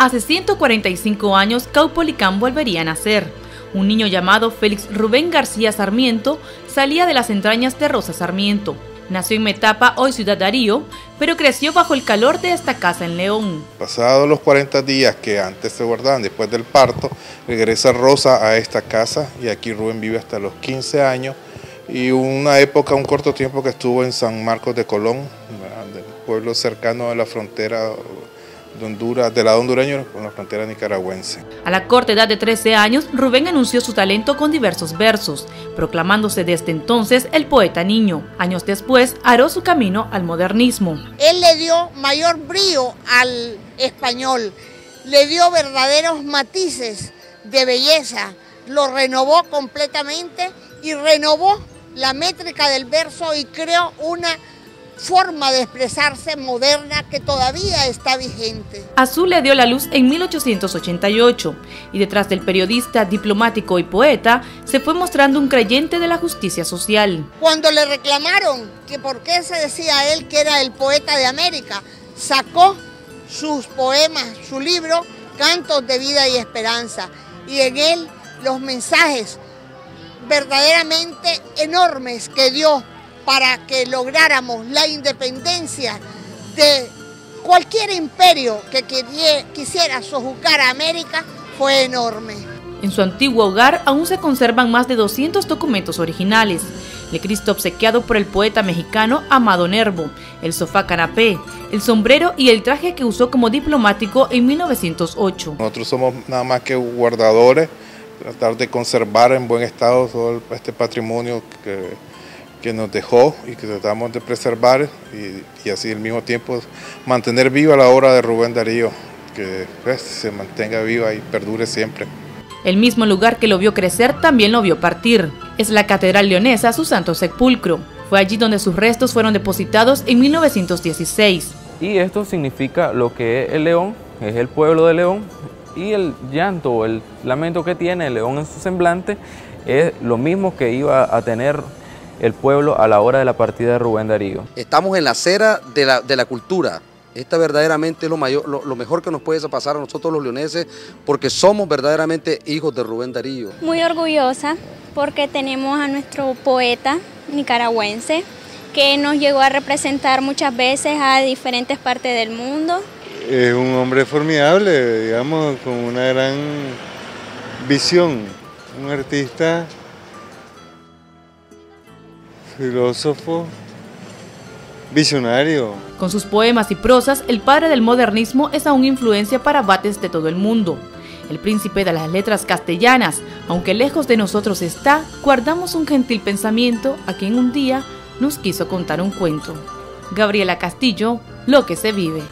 Hace 145 años, Caupolicán volvería a nacer. Un niño llamado Félix Rubén García Sarmiento salía de las entrañas de Rosa Sarmiento. Nació en Metapa, hoy Ciudad Darío, pero creció bajo el calor de esta casa en León. Pasados los 40 días que antes se guardaban después del parto, regresa Rosa a esta casa y aquí Rubén vive hasta los 15 años y una época, un corto tiempo que estuvo en San Marcos de Colón, pueblo cercano a la frontera de Honduras, del lado hondureño con la frontera nicaragüense. A la corta edad de 13 años, Rubén anunció su talento con diversos versos, proclamándose desde entonces el poeta niño. Años después, haró su camino al modernismo. Él le dio mayor brío al español, le dio verdaderos matices de belleza, lo renovó completamente y renovó la métrica del verso y creó una forma de expresarse moderna que todavía está vigente. Azul le dio la luz en 1888 y detrás del periodista, diplomático y poeta se fue mostrando un creyente de la justicia social. Cuando le reclamaron que por qué se decía él que era el poeta de América, sacó sus poemas, su libro, Cantos de Vida y Esperanza, y en él los mensajes verdaderamente enormes que dio para que lográramos la independencia de cualquier imperio que quisiera sojuzgar a América fue enorme. En su antiguo hogar aún se conservan más de 200 documentos originales. El Cristo obsequiado por el poeta mexicano Amado Nervo, el sofá canapé, el sombrero y el traje que usó como diplomático en 1908. Nosotros somos nada más que guardadores, tratar de conservar en buen estado todo este patrimonio que que nos dejó y que tratamos de preservar y, así al mismo tiempo mantener viva la obra de Rubén Darío, que pues, se mantenga viva y perdure siempre. El mismo lugar que lo vio crecer también lo vio partir. Es la Catedral Leonesa, su santo sepulcro. Fue allí donde sus restos fueron depositados en 1916. Y esto significa lo que es el león, es el pueblo de León, y el llanto, el lamento que tiene el león en su semblante es lo mismo que iba a tener el pueblo a la hora de la partida de Rubén Darío. Estamos en la acera de la, de la cultura. Esta verdaderamente es lo, mayor, lo, mejor que nos puede pasar a nosotros los leoneses porque somos verdaderamente hijos de Rubén Darío. Muy orgullosa porque tenemos a nuestro poeta nicaragüense que nos llegó a representar muchas veces a diferentes partes del mundo. Es un hombre formidable, digamos, con una gran visión, un artista filósofo, visionario. Con sus poemas y prosas, el padre del modernismo es aún influencia para bates de todo el mundo. El príncipe de las letras castellanas, aunque lejos de nosotros está, guardamos un gentil pensamiento a quien un día nos quiso contar un cuento. Gabriela Castillo, Lo que se vive.